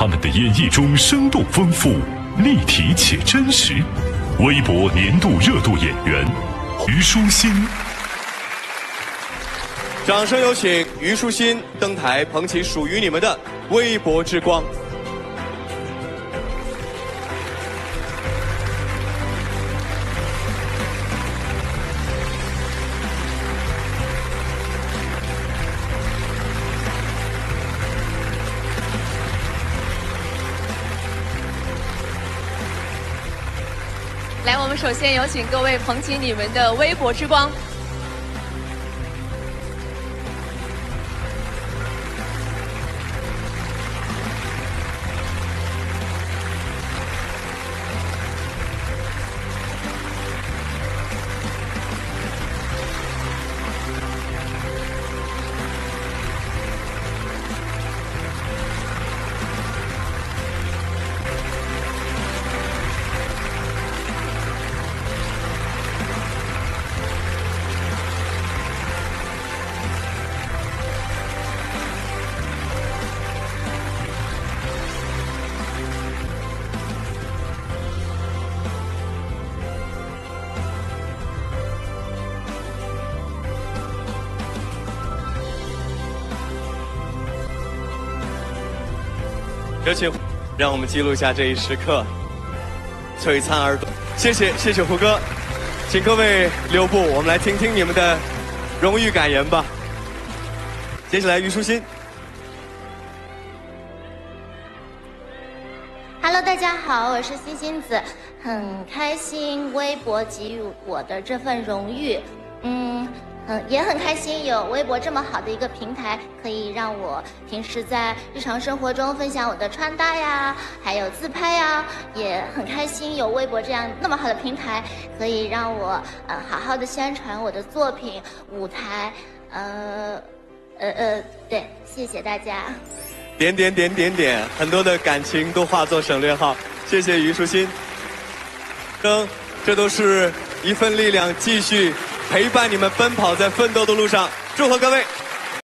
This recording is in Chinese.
他们的演绎中生动丰富、立体且真实。微博年度热度演员虞书欣，掌声有请虞书欣登台，捧起属于你们的微博之光。来，我们首先有请各位捧起你们的微博之光。有请，让我们记录下这一时刻，璀璨而。谢谢，谢谢胡歌，请各位留步，我们来听听你们的荣誉感言吧。接下来，虞书欣。Hello，大家好，我是欣欣子，很开心微博给予我的这份荣誉，嗯嗯，也很开心有微博这么好的一个平台，可以让我平时在日常生活中分享我的穿搭呀，还有自拍呀，也很开心有微博这样那么好的平台，可以让我呃好好的宣传我的作品、舞台，呃呃呃，对，谢谢大家。点点点点点，很多的感情都化作省略号。谢谢虞书欣，生，这都是一份力量，继续陪伴你们奔跑在奋斗的路上。祝贺各位！